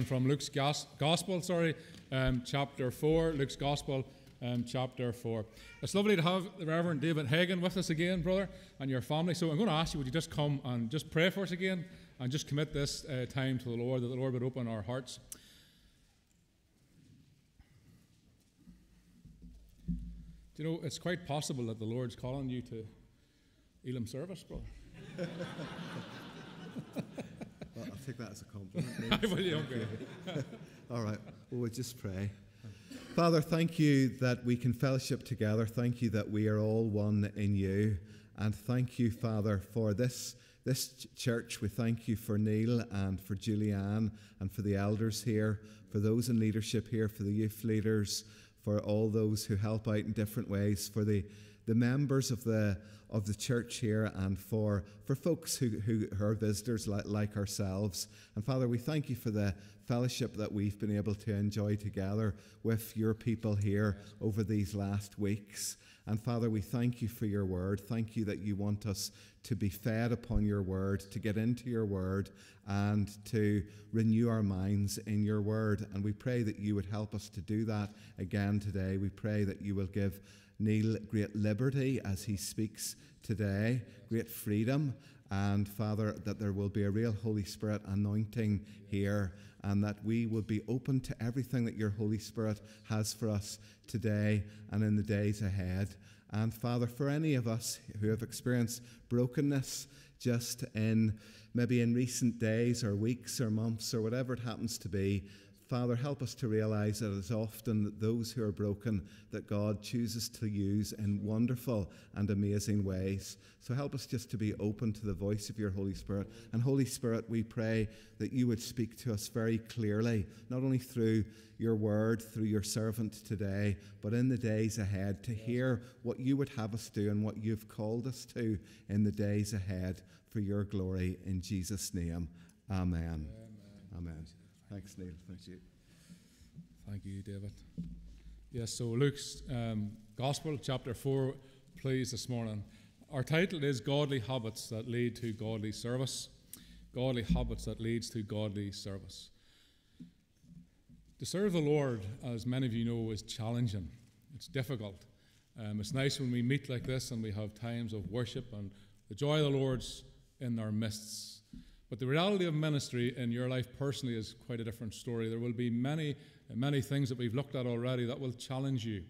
from Luke's Gospel, sorry, um, chapter 4, Luke's Gospel, um, chapter 4. It's lovely to have the Reverend David Hagan with us again, brother, and your family. So I'm going to ask you, would you just come and just pray for us again and just commit this uh, time to the Lord, that the Lord would open our hearts. Do you know, it's quite possible that the Lord's calling you to Elim service, brother. Well, I'll take that as a compliment. I will, you okay. All right. Well, we'll just pray. Father, thank you that we can fellowship together. Thank you that we are all one in you. And thank you, Father, for this, this ch- church. We thank you for Neil and for Julianne and for the elders here, for those in leadership here, for the youth leaders, for all those who help out in different ways, for the, the members of the of the church here and for, for folks who, who are visitors like, like ourselves. And Father, we thank you for the fellowship that we've been able to enjoy together with your people here over these last weeks. And Father, we thank you for your word. Thank you that you want us to be fed upon your word, to get into your word, and to renew our minds in your word. And we pray that you would help us to do that again today. We pray that you will give Neil great liberty as he speaks today, great freedom, and Father, that there will be a real Holy Spirit anointing here, and that we will be open to everything that your Holy Spirit has for us today and in the days ahead. And Father, for any of us who have experienced brokenness just in maybe in recent days or weeks or months or whatever it happens to be, Father, help us to realize that it's often those who are broken that God chooses to use in wonderful and amazing ways. So help us just to be open to the voice of your Holy Spirit. And Holy Spirit, we pray that you would speak to us very clearly, not only through your word, through your servant today, but in the days ahead to hear what you would have us do and what you've called us to in the days ahead for your glory. In Jesus' name, amen. Amen. amen. Thanks, Neil. Thank you. Thank you, David. Yes, so Luke's um, Gospel, chapter 4, please, this morning. Our title is Godly Habits That Lead to Godly Service. Godly Habits That Leads to Godly Service. To serve the Lord, as many of you know, is challenging. It's difficult. Um, it's nice when we meet like this and we have times of worship and the joy of the Lord's in our midst. But the reality of ministry in your life personally is quite a different story. There will be many, many things that we've looked at already that will challenge you,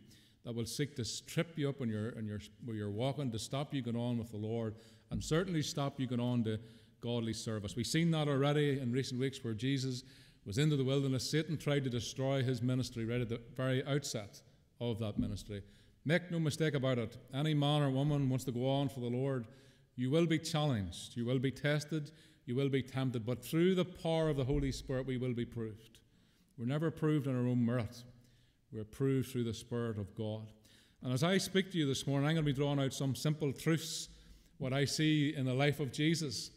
that will seek to trip you up when you're, when you're, where you're walking, to stop you going on with the Lord, and certainly stop you going on to godly service. We've seen that already in recent weeks where Jesus was into the wilderness. Satan tried to destroy his ministry right at the very outset of that ministry. Make no mistake about it. Any man or woman wants to go on for the Lord, you will be challenged, you will be tested you will be tempted, but through the power of the Holy Spirit, we will be proved. We're never proved on our own merit, we're proved through the Spirit of God. And as I speak to you this morning, I'm going to be drawing out some simple truths, what I see in the life of Jesus.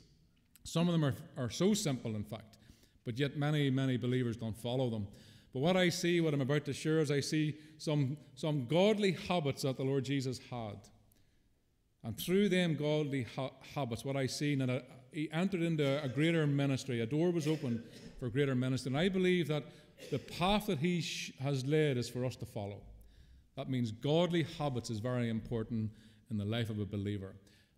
Some of them are, are so simple, in fact, but yet many, many believers don't follow them. But what I see, what I'm about to share, is I see some, some godly habits that the Lord Jesus had. And through them godly ha- habits, what I see, and he entered into a greater ministry. A door was opened for greater ministry. And I believe that the path that he has led is for us to follow. That means godly habits is very important in the life of a believer.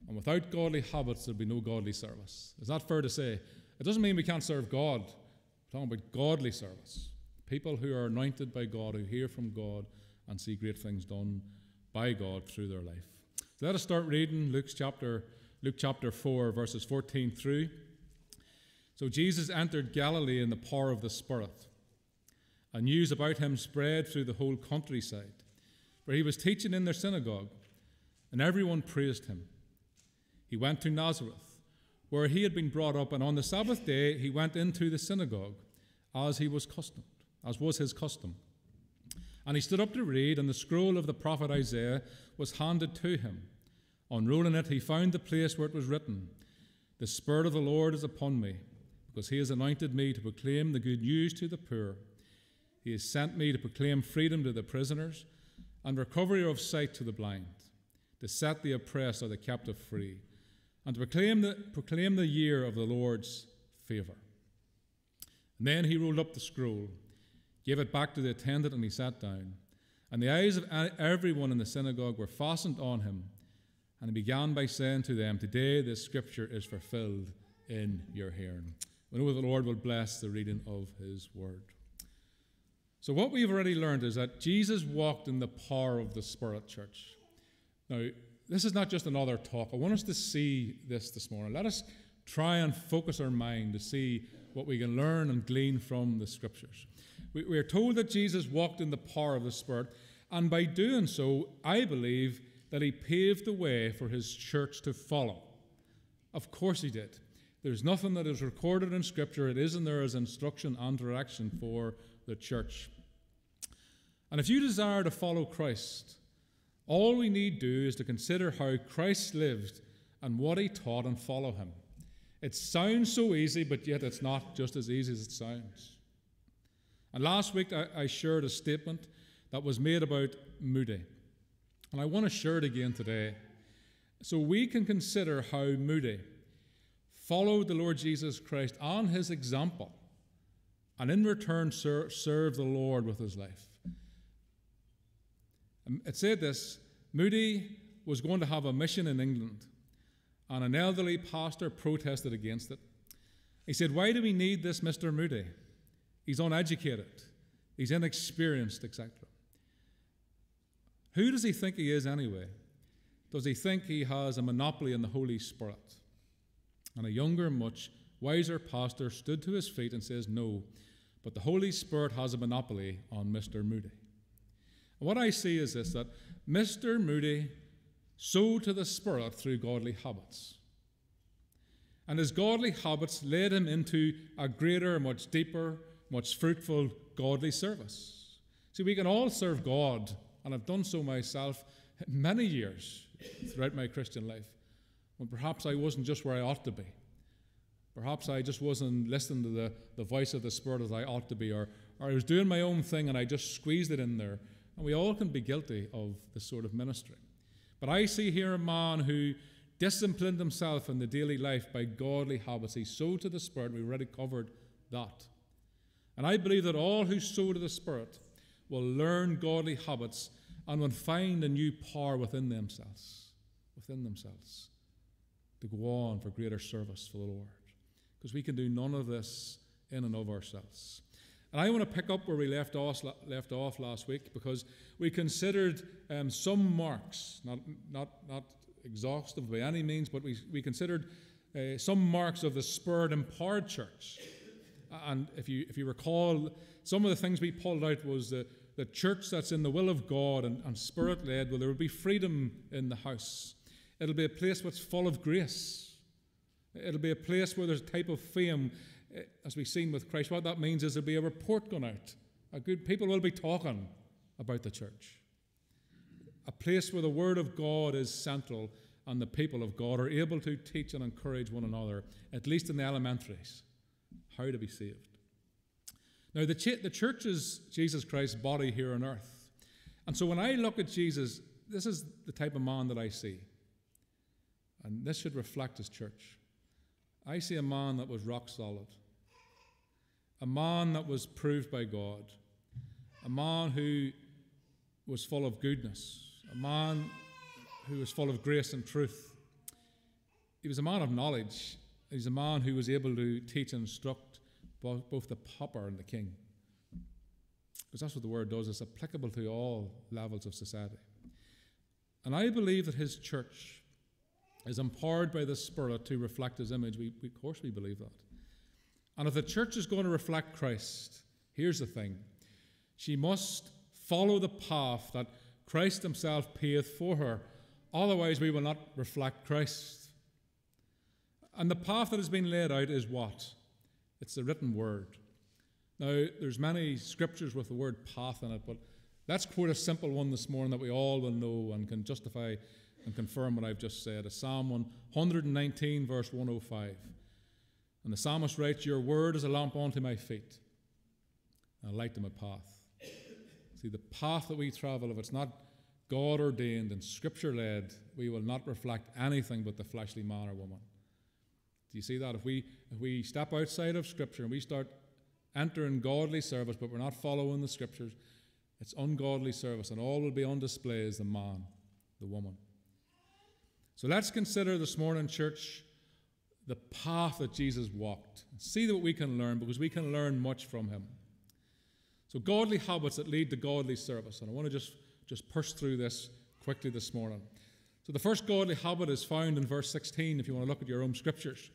And without godly habits, there'll be no godly service. Is that fair to say? It doesn't mean we can't serve God. We're talking about godly service. People who are anointed by God, who hear from God and see great things done by God through their life. So let us start reading Luke's chapter Luke chapter 4, verses 14 through. So Jesus entered Galilee in the power of the Spirit, and news about him spread through the whole countryside, where he was teaching in their synagogue, and everyone praised him. He went to Nazareth, where he had been brought up, and on the Sabbath day he went into the synagogue, as he was customed, as was his custom. And he stood up to read, and the scroll of the prophet Isaiah was handed to him. Unrolling it, he found the place where it was written, The Spirit of the Lord is upon me, because he has anointed me to proclaim the good news to the poor. He has sent me to proclaim freedom to the prisoners and recovery of sight to the blind, to set the oppressed or the captive free, and to proclaim the, proclaim the year of the Lord's favour. And then he rolled up the scroll, gave it back to the attendant, and he sat down. And the eyes of everyone in the synagogue were fastened on him. And he began by saying to them, Today this scripture is fulfilled in your hearing. We know the Lord will bless the reading of his word. So, what we've already learned is that Jesus walked in the power of the Spirit, church. Now, this is not just another talk. I want us to see this this morning. Let us try and focus our mind to see what we can learn and glean from the scriptures. We, we are told that Jesus walked in the power of the Spirit, and by doing so, I believe that he paved the way for his church to follow. Of course, he did. There's nothing that is recorded in Scripture, it isn't there as instruction and direction for the church. And if you desire to follow Christ, all we need do is to consider how Christ lived and what he taught and follow him. It sounds so easy, but yet it's not just as easy as it sounds. And last week I, I shared a statement that was made about Moody. And I want to share it again today. So we can consider how Moody followed the Lord Jesus Christ on his example and in return ser- served the Lord with his life. Um, it said this Moody was going to have a mission in England, and an elderly pastor protested against it. He said, Why do we need this Mr. Moody? He's uneducated, he's inexperienced, etc. Who does he think he is anyway? Does he think he has a monopoly in the Holy Spirit? And a younger, much wiser pastor stood to his feet and says, No, but the Holy Spirit has a monopoly on Mr. Moody. And what I see is this that Mr. Moody sowed to the Spirit through godly habits. And his godly habits led him into a greater, much deeper, much fruitful godly service. See, we can all serve God, and I've done so myself many years throughout my Christian life when perhaps I wasn't just where I ought to be. Perhaps I just wasn't listening to the, the voice of the Spirit as I ought to be, or, or I was doing my own thing and I just squeezed it in there. And we all can be guilty of this sort of ministry. But I see here a man who disciplined himself in the daily life by godly habits. He sowed to the Spirit. We already covered that. And I believe that all who sow to the Spirit will learn godly habits and will find a new power within themselves, within themselves, to go on for greater service for the Lord because we can do none of this in and of ourselves. And I want to pick up where we left off, left off last week because we considered um, some marks, not, not, not exhaustive by any means, but we, we considered uh, some marks of the Spirit empowered church. And if you, if you recall, some of the things we pulled out was the, the church that's in the will of God and, and Spirit led, well, there will be freedom in the house. It'll be a place that's full of grace. It'll be a place where there's a type of fame, eh, as we've seen with Christ. What that means is there'll be a report going out. A good people will be talking about the church. A place where the Word of God is central and the people of God are able to teach and encourage one another, at least in the elementaries, how to be saved. Now, the, ch- the church is Jesus Christ's body here on earth. And so when I look at Jesus, this is the type of man that I see. And this should reflect his church. I see a man that was rock solid, a man that was proved by God, a man who was full of goodness, a man who was full of grace and truth. He was a man of knowledge. He's a man who was able to teach and instruct both the pauper and the king. Because that's what the word does, it's applicable to all levels of society. And I believe that his church is empowered by the Spirit to reflect His image. We, we, of course, we believe that. And if the church is going to reflect Christ, here's the thing she must follow the path that Christ Himself paved for her. Otherwise, we will not reflect Christ. And the path that has been laid out is what? It's the written word. Now, there's many scriptures with the word path in it, but let's quote a simple one this morning that we all will know and can justify and confirm what I've just said. It's Psalm 119, verse 105. And the psalmist writes, Your word is a lamp unto my feet, and a light to my path. See, the path that we travel, if it's not God ordained and scripture led, we will not reflect anything but the fleshly man or woman. Do you see that? If we, if we step outside of scripture and we start entering godly service, but we're not following the scriptures. It's ungodly service, and all will be on display is the man, the woman. So let's consider this morning, church, the path that Jesus walked. See what we can learn, because we can learn much from him. So, godly habits that lead to godly service. And I want to just, just push through this quickly this morning. So, the first godly habit is found in verse 16, if you want to look at your own scriptures.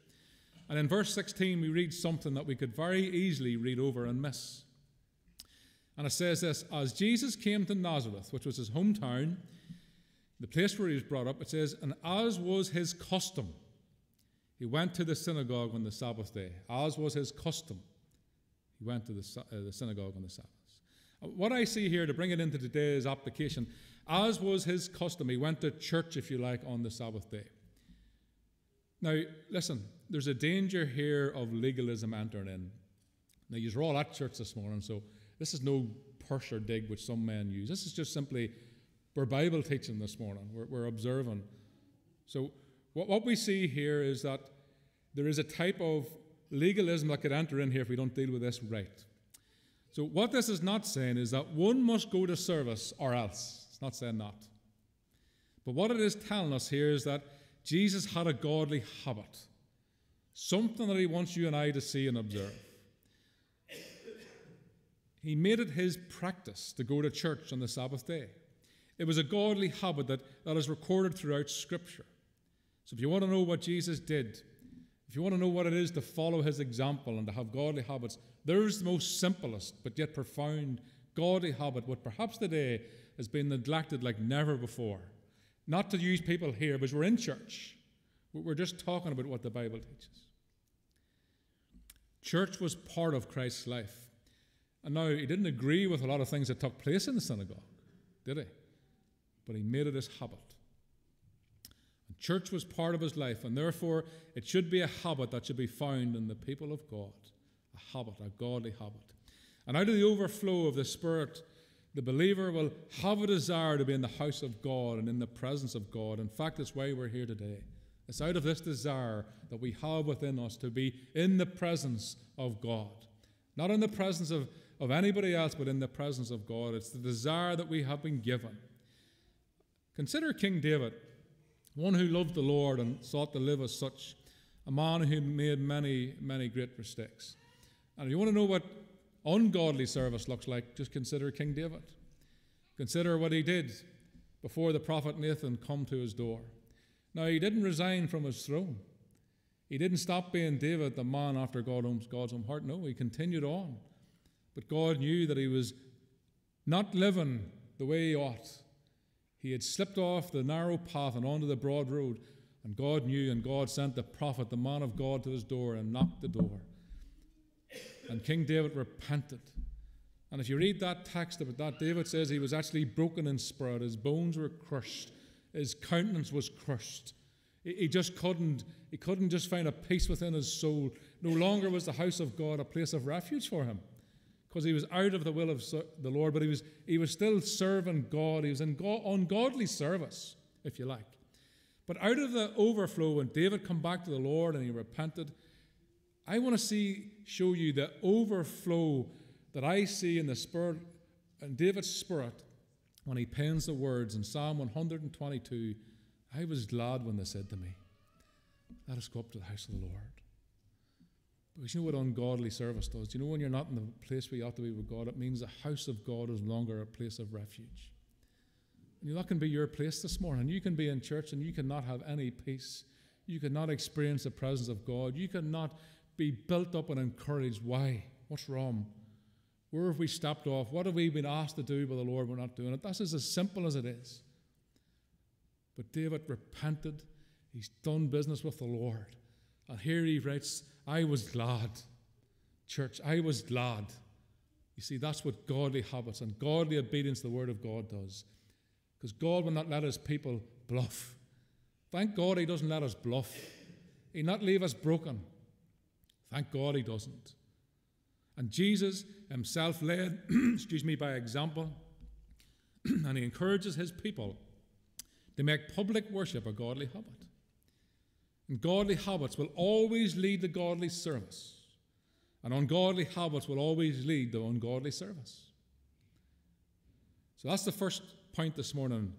And in verse 16, we read something that we could very easily read over and miss. And it says this As Jesus came to Nazareth, which was his hometown, the place where he was brought up, it says, And as was his custom, he went to the synagogue on the Sabbath day. As was his custom, he went to the, uh, the synagogue on the Sabbath. Uh, what I see here to bring it into today's application, as was his custom, he went to church, if you like, on the Sabbath day. Now, listen, there's a danger here of legalism entering in. Now, you're all at church this morning, so this is no push or dig which some men use. This is just simply we're Bible teaching this morning. We're, we're observing. So, what, what we see here is that there is a type of legalism that could enter in here if we don't deal with this right. So, what this is not saying is that one must go to service or else. It's not saying that. But what it is telling us here is that Jesus had a godly habit, something that he wants you and I to see and observe. He made it his practice to go to church on the Sabbath day. It was a godly habit that, that is recorded throughout Scripture. So if you want to know what Jesus did, if you want to know what it is to follow his example and to have godly habits, there's the most simplest but yet profound godly habit, what perhaps today has been neglected like never before. Not to use people here, because we're in church. We're just talking about what the Bible teaches. Church was part of Christ's life. And now, he didn't agree with a lot of things that took place in the synagogue, did he? But he made it his habit. And church was part of his life, and therefore it should be a habit that should be found in the people of God. A habit, a godly habit. And out of the overflow of the Spirit, the believer will have a desire to be in the house of God and in the presence of God. In fact, that's why we're here today. It's out of this desire that we have within us to be in the presence of God. Not in the presence of of anybody else but in the presence of God. It's the desire that we have been given. Consider King David, one who loved the Lord and sought to live as such, a man who made many, many great mistakes. And if you want to know what ungodly service looks like, just consider King David. Consider what he did before the prophet Nathan come to his door. Now, he didn't resign from his throne. He didn't stop being David, the man after God's own heart. No, he continued on. But God knew that he was not living the way he ought. He had slipped off the narrow path and onto the broad road. And God knew, and God sent the prophet, the man of God, to his door and knocked the door. And King David repented. And if you read that text about that, David says he was actually broken in spirit. His bones were crushed, his countenance was crushed. He just couldn't, he couldn't just find a peace within his soul. No longer was the house of God a place of refuge for him because he was out of the will of the Lord, but he was, he was still serving God. He was in God, ungodly service, if you like. But out of the overflow, when David come back to the Lord and he repented, I want to see show you the overflow that I see in the spirit in David's spirit when he pens the words in Psalm 122. I was glad when they said to me, Let us go up to the house of the Lord. Because you know what ungodly service does? You know when you're not in the place where you ought to be with God, it means the house of God is no longer a place of refuge. And that can be your place this morning. You can be in church and you cannot have any peace. You cannot experience the presence of God. You cannot be built up and encouraged. Why? What's wrong? Where have we stepped off? What have we been asked to do by the Lord? We're not doing it. This is as simple as it is. But David repented. He's done business with the Lord. And here he writes I was glad. Church, I was glad. You see, that's what godly habits and godly obedience to the Word of God does. Because God will not let his people bluff. Thank God he doesn't let us bluff. He not leave us broken. Thank God he doesn't. And Jesus himself led, excuse me, by example, and he encourages his people to make public worship a godly habit. And godly habits will always lead to godly service. And ungodly habits will always lead to ungodly service. So that's the first point this morning.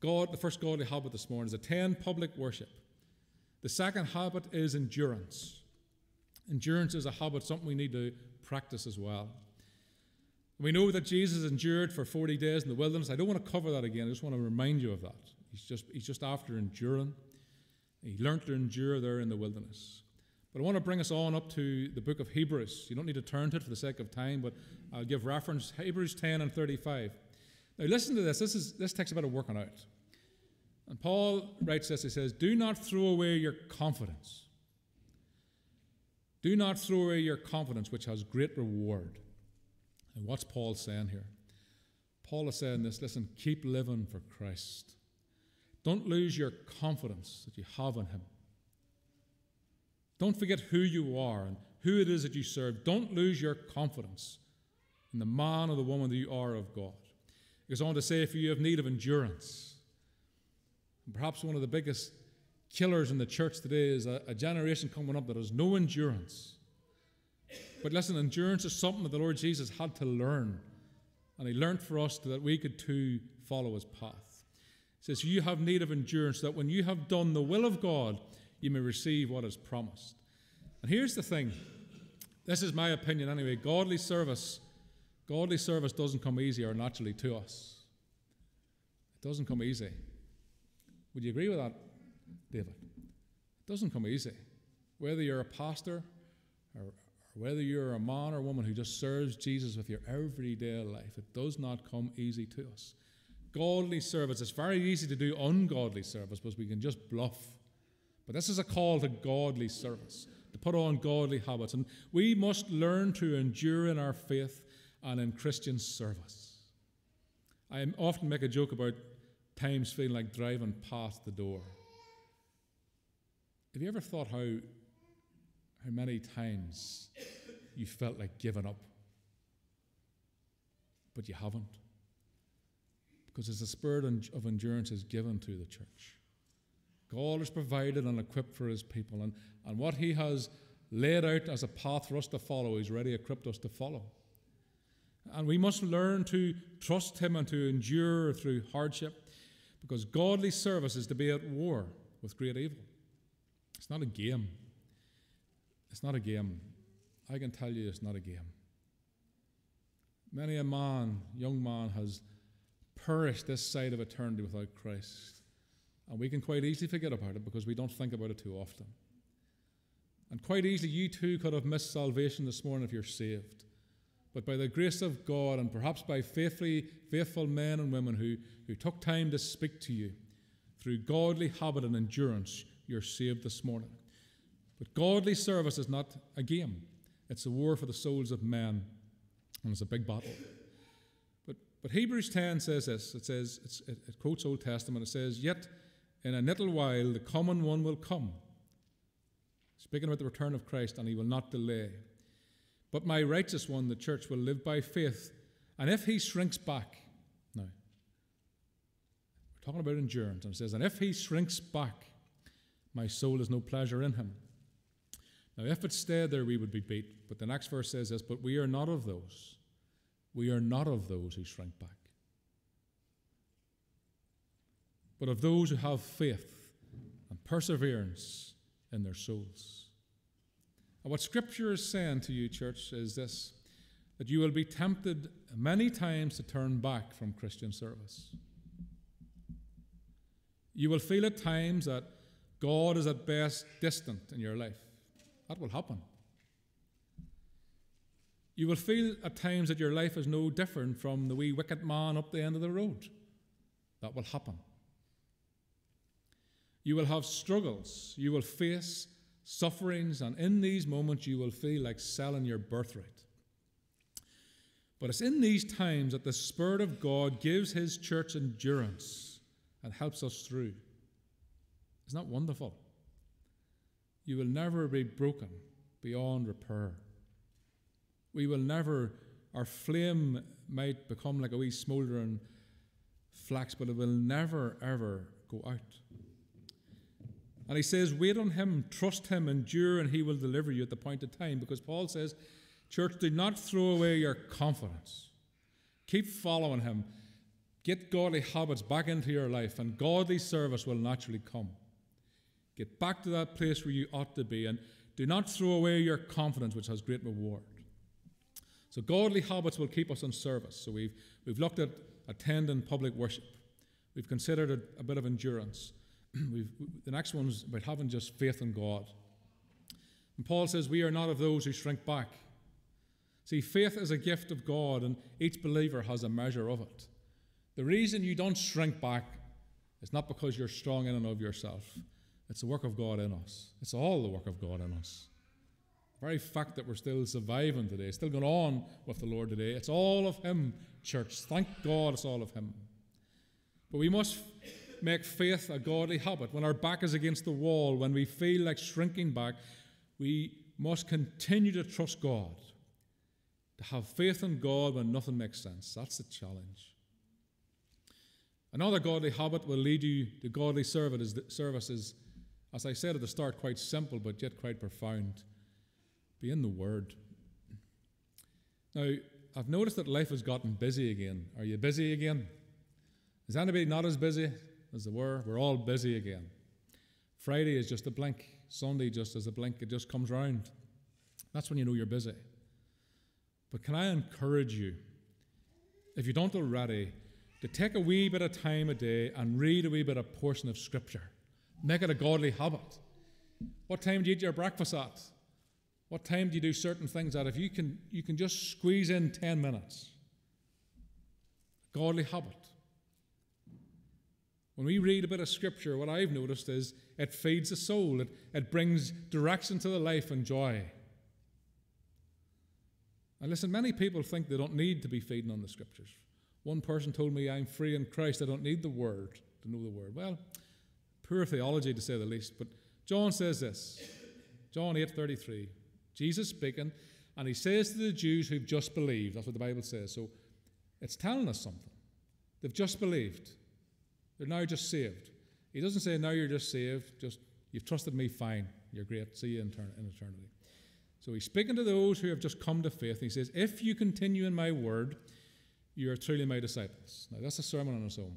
God, the first godly habit this morning is attend public worship. The second habit is endurance. Endurance is a habit, something we need to practice as well. We know that Jesus endured for 40 days in the wilderness. I don't want to cover that again. I just want to remind you of that. He's just, he's just after enduring. He learned to endure there in the wilderness. But I want to bring us on up to the book of Hebrews. You don't need to turn to it for the sake of time, but I'll give reference Hebrews 10 and 35. Now, listen to this. This, is, this takes a bit working out. And Paul writes this he says, Do not throw away your confidence. Do not throw away your confidence, which has great reward. And what's Paul saying here? Paul is saying this listen, keep living for Christ. Don't lose your confidence that you have in Him. Don't forget who you are and who it is that you serve. Don't lose your confidence in the man or the woman that you are of God. He goes on to say, if you have need of endurance, perhaps one of the biggest killers in the church today is a, a generation coming up that has no endurance. But listen, endurance is something that the Lord Jesus had to learn. And He learned for us that we could too follow His path. He says, You have need of endurance, that when you have done the will of God, you may receive what is promised. And here's the thing this is my opinion anyway godly service. Godly service doesn't come easy or naturally to us. It doesn't come easy. Would you agree with that, David? It doesn't come easy. Whether you're a pastor or, or whether you're a man or woman who just serves Jesus with your everyday life, it does not come easy to us. Godly service, it's very easy to do ungodly service because we can just bluff. But this is a call to godly service to put on godly habits. And we must learn to endure in our faith and in Christian service. I often make a joke about times feeling like driving past the door. Have you ever thought how, how many times you felt like giving up? But you haven't. Because as the spirit of endurance is given to the church. God has provided and equipped for his people. And, and what he has laid out as a path for us to follow, he's ready equipped us to follow. And we must learn to trust him and to endure through hardship because godly service is to be at war with great evil. It's not a game. It's not a game. I can tell you it's not a game. Many a man, young man, has perished this side of eternity without Christ. And we can quite easily forget about it because we don't think about it too often. And quite easily, you too could have missed salvation this morning if you're saved. But by the grace of God, and perhaps by faithfully, faithful men and women who, who took time to speak to you, through godly habit and endurance, you're saved this morning. But godly service is not a game, it's a war for the souls of men, and it's a big battle. But, but Hebrews 10 says this it says, it, it quotes Old Testament, it says, Yet in a little while the common one will come. Speaking about the return of Christ, and he will not delay. But my righteous one, the church, will live by faith. And if he shrinks back, now, we're talking about endurance, and it says, and if he shrinks back, my soul has no pleasure in him. Now, if it stayed there, we would be beat. But the next verse says this, but we are not of those. We are not of those who shrink back. But of those who have faith and perseverance in their souls. And what Scripture is saying to you, church, is this that you will be tempted many times to turn back from Christian service. You will feel at times that God is at best distant in your life. That will happen. You will feel at times that your life is no different from the wee wicked man up the end of the road. That will happen. You will have struggles. You will face sufferings, and in these moments, you will feel like selling your birthright. But it's in these times that the Spirit of God gives His church endurance and helps us through. Isn't that wonderful? You will never be broken beyond repair. We will never, our flame might become like a wee smouldering flax, but it will never, ever go out. And he says, Wait on him, trust him, endure, and he will deliver you at the point of time. Because Paul says, Church, do not throw away your confidence. Keep following Him. Get godly habits back into your life, and godly service will naturally come. Get back to that place where you ought to be, and do not throw away your confidence, which has great reward. So, godly habits will keep us in service. So, we've, we've looked at attending public worship, we've considered a, a bit of endurance. we've, the next one is about having just faith in God. And Paul says, We are not of those who shrink back. See, faith is a gift of God, and each believer has a measure of it. The reason you don't shrink back is not because you're strong in and of yourself, it's the work of God in us. It's all the work of God in us. The very fact that we're still surviving today, still going on with the Lord today, it's all of Him, church. Thank God it's all of Him. But we must make faith a godly habit. When our back is against the wall, when we feel like shrinking back, we must continue to trust God, to have faith in God when nothing makes sense. That's the challenge. Another godly habit will lead you to godly services, as I said at the start, quite simple but yet quite profound. Be in the Word. Now, I've noticed that life has gotten busy again. Are you busy again? Is anybody not as busy as they were? We're all busy again. Friday is just a blink. Sunday just as a blink. It just comes round. That's when you know you're busy. But can I encourage you, if you don't already, to take a wee bit of time a day and read a wee bit of portion of Scripture. Make it a godly habit. What time do you eat your breakfast at? What time do you do certain things at? If you can, you can just squeeze in 10 minutes. Godly habit. When we read a bit of Scripture, what I've noticed is it feeds the soul, it, it brings direction to the life and joy. And listen, many people think they don't need to be feeding on the Scriptures. One person told me, I'm free in Christ, I don't need the Word to know the Word. Well, poor theology to say the least, but John says this John 8 33. Jesus speaking, and he says to the Jews who've just believed, that's what the Bible says. So it's telling us something. They've just believed, they're now just saved. He doesn't say, now you're just saved, just you've trusted me, fine, you're great, see you in, in eternity. So he's speaking to those who have just come to faith. And he says, If you continue in my word, you are truly my disciples. Now, that's a sermon on its own.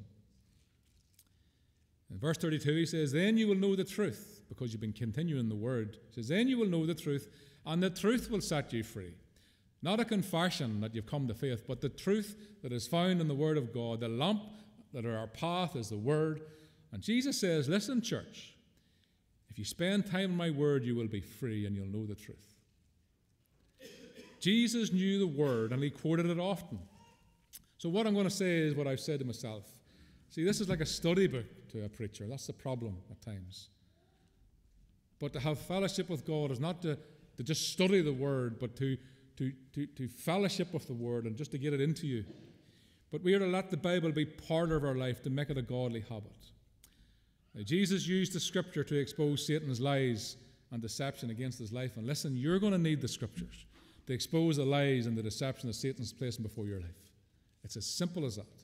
In verse 32, he says, Then you will know the truth, because you've been continuing the word. He says, Then you will know the truth, and the truth will set you free. Not a confession that you've come to faith, but the truth that is found in the Word of God. The lamp that are our path is the Word. And Jesus says, Listen, church, if you spend time in my Word, you will be free and you'll know the truth. Jesus knew the Word and he quoted it often. So, what I'm going to say is what I've said to myself. See, this is like a study book to a preacher. That's the problem at times. But to have fellowship with God is not to, to just study the Word, but to, to, to, to fellowship with the Word and just to get it into you. But we are to let the Bible be part of our life to make it a godly habit. Now, Jesus used the Scripture to expose Satan's lies and deception against his life. And listen, you're going to need the Scriptures to expose the lies and the deception that Satan's placing before your life. It's as simple as that.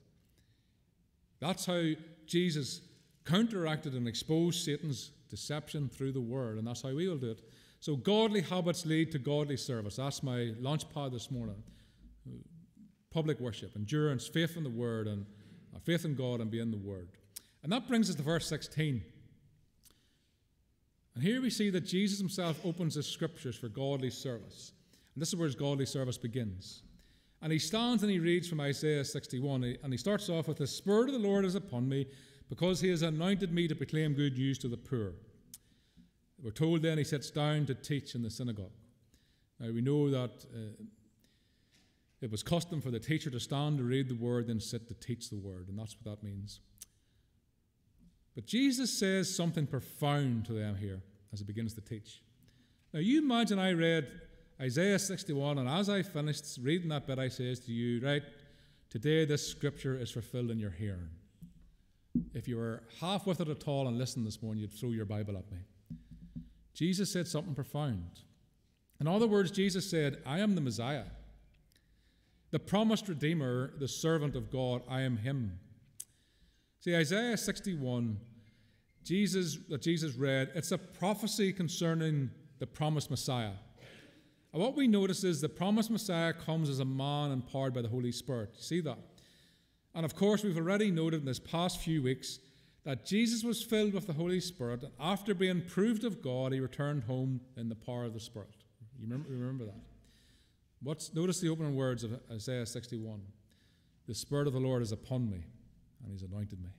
That's how Jesus counteracted and exposed Satan's deception through the Word, and that's how we will do it. So, godly habits lead to godly service. That's my launch pad this morning. Public worship, endurance, faith in the Word, and uh, faith in God and being the Word. And that brings us to verse 16. And here we see that Jesus himself opens the scriptures for godly service. And this is where his godly service begins. And he stands and he reads from Isaiah 61, and he starts off with, The Spirit of the Lord is upon me, because he has anointed me to proclaim good news to the poor. We're told then he sits down to teach in the synagogue. Now we know that uh, it was custom for the teacher to stand to read the word, then sit to teach the word, and that's what that means. But Jesus says something profound to them here as he begins to teach. Now you imagine I read Isaiah 61, and as I finished reading that bit, I says to you, right, today this scripture is fulfilled in your hearing. If you were half with it at all and listened this morning, you'd throw your Bible at me. Jesus said something profound. In other words, Jesus said, I am the Messiah, the promised Redeemer, the servant of God, I am Him. See, Isaiah 61, Jesus, that Jesus read, it's a prophecy concerning the promised Messiah. And what we notice is the promised Messiah comes as a man empowered by the Holy Spirit. You see that? And of course, we've already noted in this past few weeks that Jesus was filled with the Holy Spirit, and after being proved of God, he returned home in the power of the Spirit. You remember, remember that? What's, notice the opening words of Isaiah 61 The Spirit of the Lord is upon me, and he's anointed me.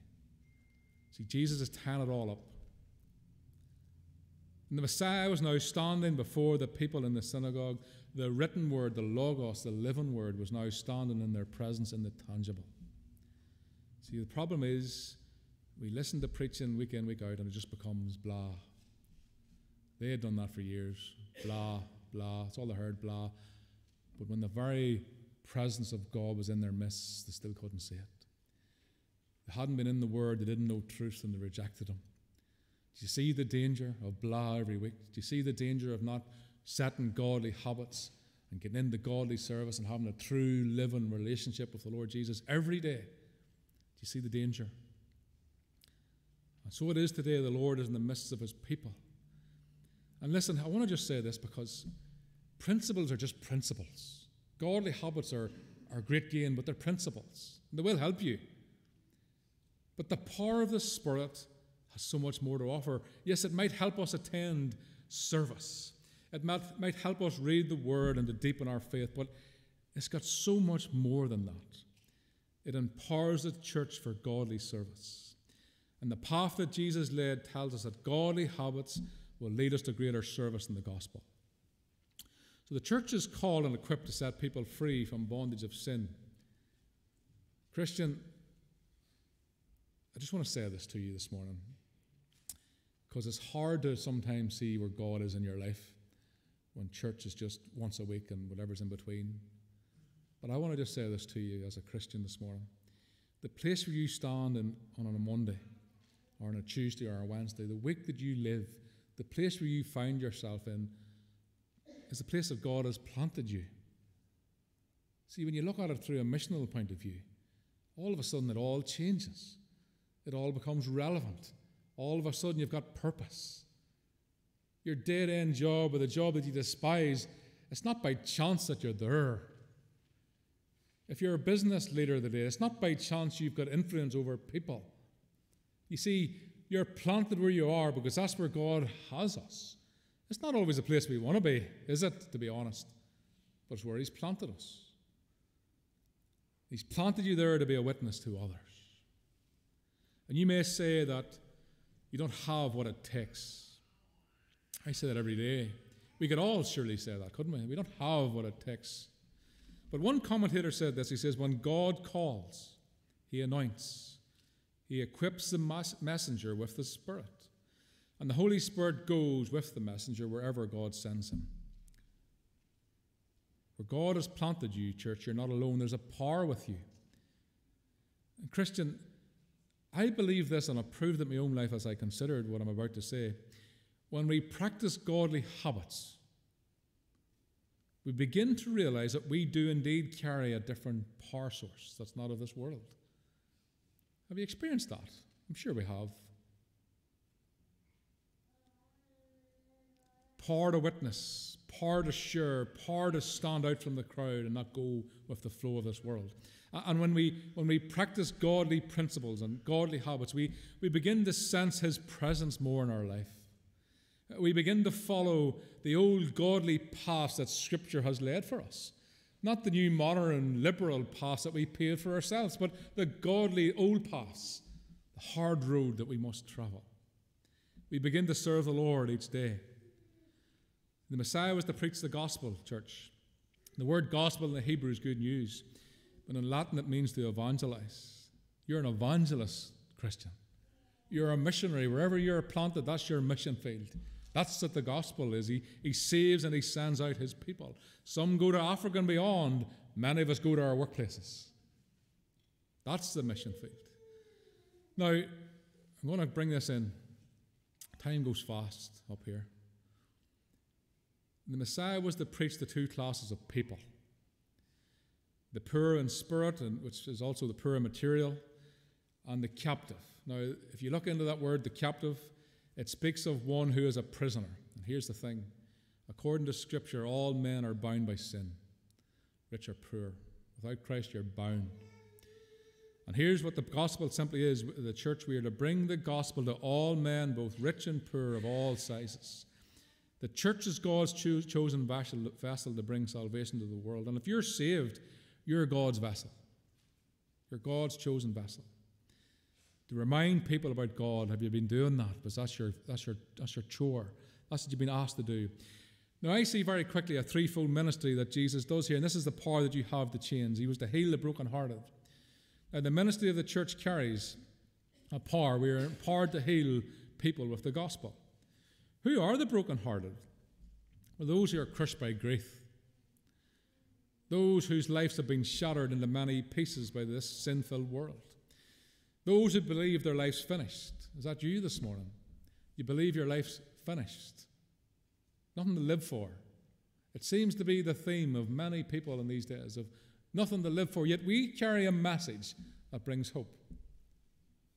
See, Jesus has tying it all up. And the Messiah was now standing before the people in the synagogue. The written word, the Logos, the living word, was now standing in their presence in the tangible. See, the problem is we listen to preaching week in, week out, and it just becomes blah. They had done that for years. Blah, blah. It's all they heard, blah. But when the very presence of God was in their midst, they still couldn't see it. They hadn't been in the Word, they didn't know truth, and they rejected Him. Do you see the danger of blah every week? Do you see the danger of not setting godly habits and getting into godly service and having a true living relationship with the Lord Jesus every day? Do you see the danger? And so it is today, the Lord is in the midst of his people. And listen, I want to just say this because principles are just principles. Godly habits are, are great gain, but they're principles. They will help you. But the power of the Spirit has so much more to offer. Yes, it might help us attend service, it might, might help us read the Word and to deepen our faith, but it's got so much more than that. It empowers the church for godly service. And the path that Jesus led tells us that godly habits will lead us to greater service in the gospel. So the church is called and equipped to set people free from bondage of sin. Christian, I just want to say this to you this morning because it's hard to sometimes see where God is in your life when church is just once a week and whatever's in between. But I want to just say this to you as a Christian this morning. The place where you stand in, on a Monday or on a Tuesday or a Wednesday, the week that you live, the place where you find yourself in, is the place that God has planted you. See, when you look at it through a missional point of view, all of a sudden it all changes. It all becomes relevant all of a sudden you've got purpose. Your dead end job or the job that you despise, it's not by chance that you're there. If you're a business leader today, it's not by chance you've got influence over people. You see, you're planted where you are because that's where God has us. It's not always a place we want to be, is it, to be honest? But it's where He's planted us. He's planted you there to be a witness to others. And you may say that you don't have what it takes. I say that every day. We could all surely say that, couldn't we? We don't have what it takes. But one commentator said this he says, When God calls, he anoints, he equips the messenger with the Spirit. And the Holy Spirit goes with the messenger wherever God sends him. Where God has planted you, church, you're not alone. There's a power with you. And Christian, I believe this, and I've proved it in my own life as I considered what I'm about to say. When we practice godly habits, we begin to realize that we do indeed carry a different power source that's not of this world. Have you experienced that? I'm sure we have. Power to witness, power to share, power to stand out from the crowd and not go with the flow of this world. And when we, when we practice godly principles and godly habits, we, we begin to sense His presence more in our life. We begin to follow the old godly paths that Scripture has laid for us. Not the new modern liberal paths that we paved for ourselves, but the godly old paths, the hard road that we must travel. We begin to serve the Lord each day. The Messiah was to preach the gospel, church. The word gospel in the Hebrew is good news. But in Latin, it means to evangelize. You're an evangelist, Christian. You're a missionary. Wherever you're planted, that's your mission field. That's what the gospel is. He, he saves and he sends out his people. Some go to Africa and beyond, many of us go to our workplaces. That's the mission field. Now, I'm going to bring this in. Time goes fast up here. The Messiah was to preach to two classes of people the poor in spirit, and which is also the poor in material, and the captive. Now, if you look into that word, the captive, it speaks of one who is a prisoner. And here's the thing According to Scripture, all men are bound by sin, rich or poor. Without Christ, you're bound. And here's what the gospel simply is the church, we are to bring the gospel to all men, both rich and poor, of all sizes. The church is God's cho- chosen vessel, vessel to bring salvation to the world. And if you're saved, you're God's vessel. You're God's chosen vessel. To remind people about God, have you been doing that? Because that's your, that's your, that's your chore. That's what you've been asked to do. Now, I see very quickly a threefold ministry that Jesus does here, and this is the power that you have to change. He was to heal the brokenhearted. Now, the ministry of the church carries a power. We are empowered to heal people with the gospel. Who are the brokenhearted? Well, those who are crushed by grief, those whose lives have been shattered into many pieces by this sin filled world, those who believe their life's finished. Is that you this morning? You believe your life's finished, nothing to live for. It seems to be the theme of many people in these days of nothing to live for, yet we carry a message that brings hope.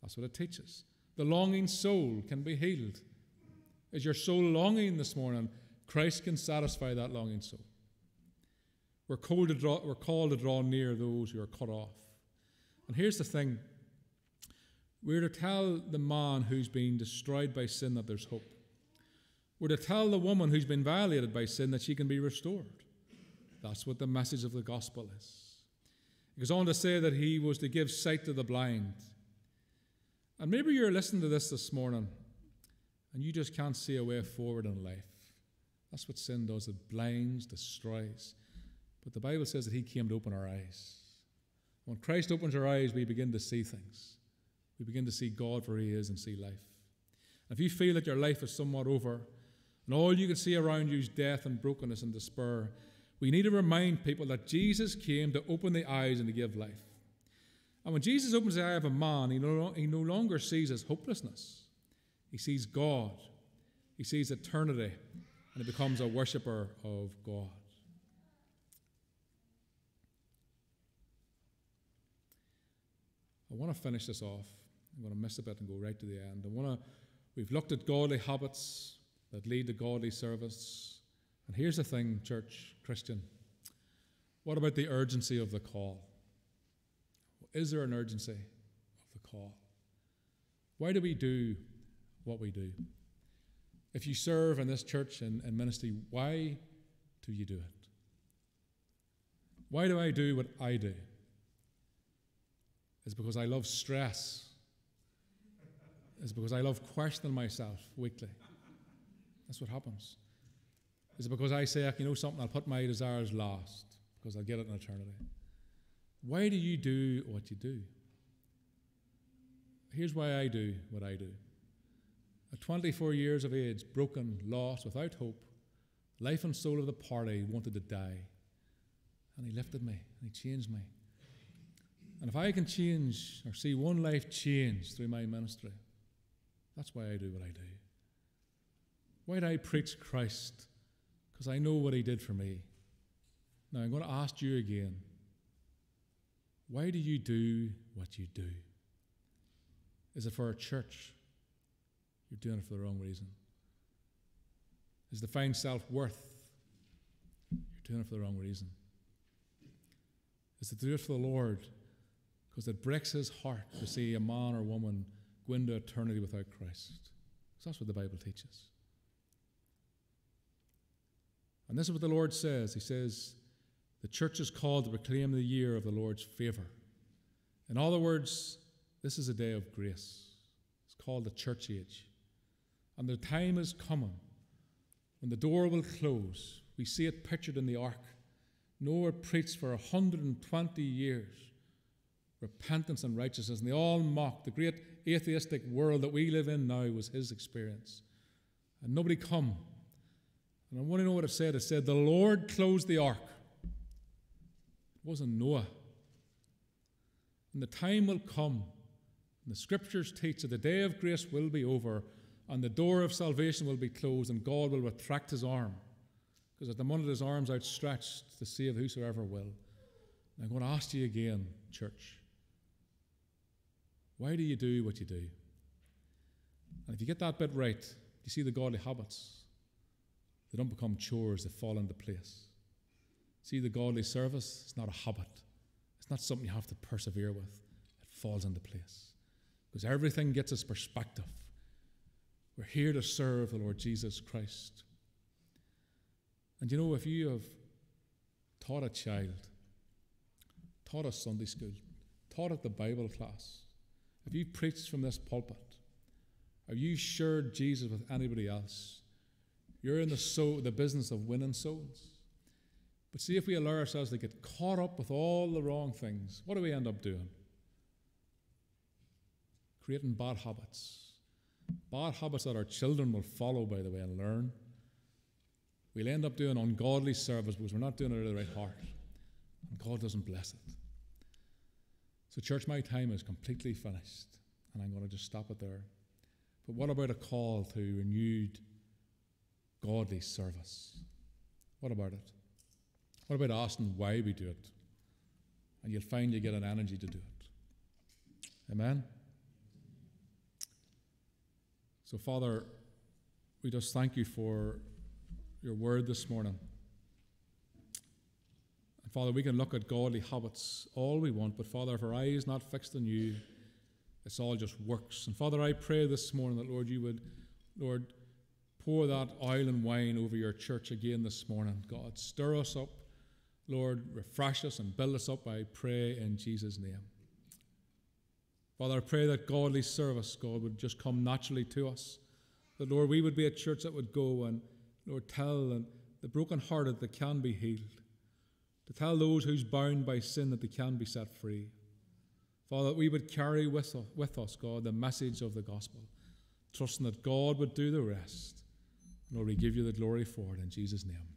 That's what it teaches. The longing soul can be healed. Is your soul longing this morning? Christ can satisfy that longing soul. We're called, to draw, we're called to draw near those who are cut off. And here's the thing we're to tell the man who's been destroyed by sin that there's hope. We're to tell the woman who's been violated by sin that she can be restored. That's what the message of the gospel is. He goes on to say that he was to give sight to the blind. And maybe you're listening to this this morning and you just can't see a way forward in life. That's what sin does it blinds, destroys. But the Bible says that He came to open our eyes. When Christ opens our eyes, we begin to see things. We begin to see God for He is and see life. If you feel that your life is somewhat over and all you can see around you is death and brokenness and despair, we need to remind people that Jesus came to open the eyes and to give life. And when Jesus opens the eye of a man, he no, he no longer sees his hopelessness. He sees God. He sees eternity. And he becomes a worshiper of God. I want to finish this off. I'm going to miss a bit and go right to the end. I want to, we've looked at godly habits that lead to godly service. And here's the thing, church, Christian. What about the urgency of the call? Is there an urgency of the call? Why do we do what we do? If you serve in this church and, and ministry, why do you do it? Why do I do what I do? It's because I love stress. It's because I love questioning myself weekly. That's what happens. Is because I say, you know something, I'll put my desires last because I'll get it in eternity? Why do you do what you do? Here's why I do what I do. At 24 years of age, broken, lost, without hope, life and soul of the party wanted to die. And he lifted me, and he changed me. And if I can change or see one life change through my ministry, that's why I do what I do. Why do I preach Christ? Because I know what he did for me. Now I'm going to ask you again why do you do what you do? Is it for a church? You're doing it for the wrong reason. Is it to find self worth? You're doing it for the wrong reason. Is it to do it for the Lord? Because it breaks his heart to see a man or woman go into eternity without Christ. Because that's what the Bible teaches. And this is what the Lord says He says, the church is called to proclaim the year of the Lord's favor. In other words, this is a day of grace. It's called the church age. And the time is coming when the door will close. We see it pictured in the ark. Noah preached for 120 years repentance and righteousness, and they all mocked. The great atheistic world that we live in now was his experience. And nobody come. And I want to know what it said. It said, The Lord closed the ark. It wasn't Noah. And the time will come, and the scriptures teach that the day of grace will be over, and the door of salvation will be closed, and God will retract his arm. Because at the moment his arms outstretched to save whosoever will. And I'm going to ask you again, church. Why do you do what you do? And if you get that bit right, you see the godly habits, They don't become chores, they fall into place. See, the godly service, it's not a habit. It's not something you have to persevere with. It falls into place. Because everything gets its perspective. We're here to serve the Lord Jesus Christ. And you know, if you have taught a child, taught a Sunday school, taught at the Bible class, have you preached from this pulpit, have you shared Jesus with anybody else, you're in the, soul, the business of winning souls. But see, if we allow ourselves to get caught up with all the wrong things, what do we end up doing? Creating bad habits. Bad habits that our children will follow, by the way, and learn. We'll end up doing ungodly service because we're not doing it out of the right heart. And God doesn't bless it. So, church, my time is completely finished, and I'm going to just stop it there. But what about a call to renewed godly service? What about it? What about asking why we do it? And you'll find you get an energy to do it. Amen? So, Father, we just thank you for your word this morning. Father, we can look at godly habits all we want, but Father, if our eye is not fixed on you, it's all just works. And Father, I pray this morning that, Lord, you would, Lord, pour that oil and wine over your church again this morning. God, stir us up. Lord, refresh us and build us up, I pray in Jesus' name. Father, I pray that godly service, God, would just come naturally to us. That, Lord, we would be a church that would go and Lord, tell and the brokenhearted that can be healed, to tell those who's bound by sin that they can be set free. Father, that we would carry with us, with us, God, the message of the gospel, trusting that God would do the rest. Lord, we give you the glory for it in Jesus' name.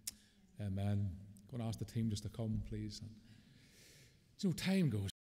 Amen. I'm going to ask the team just to come, please. Know, time goes.